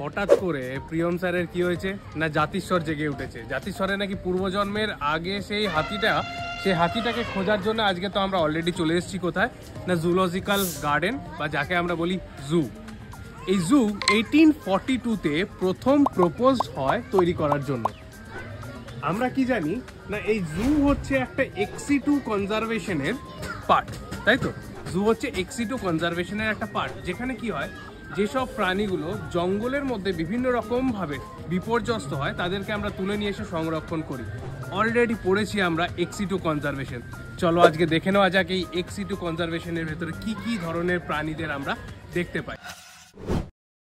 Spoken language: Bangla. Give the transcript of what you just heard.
হঠাৎ করে প্রিয়ম স্যারের কি হয়েছে? না জাতিস্বর জেগে উঠেছে? জাতিস্বরে নাকি পূর্বজন্মের আগে সেই হাতিটা, সেই হাতিটাকে খোঁজার জন্য আজকে তো আমরা অলরেডি চলে এসেছি কোথায়? না জুলজিক্যাল গার্ডেন বা যাকে আমরা বলি জু এই জু এইটিন ফর্টি টুতে প্রথম প্রপোজ হয় তৈরি করার জন্য। আমরা কি জানি? না এই জু হচ্ছে একটা এক্সি টু কনজারভেশনের পার্ট তাই তো? জু হচ্ছে এক্সি টু কনজারভেশনের একটা পার্ট যেখানে কি হয়? যেসব প্রাণীগুলো জঙ্গলের মধ্যে বিভিন্ন রকমভাবে বিপর্যস্ত হয়, তাদেরকে আমরা তুলে নিয়ে এসে সংরক্ষণ করি। অলরেডি পড়েছি আমরা এক্সি টু কনজারভেশন চলো আজকে দেখে নেওয়া যাক এই এক্সি টু কনজারভেশনের ভেতরে কি কি ধরনের প্রাণীদের আমরা দেখতে পাই।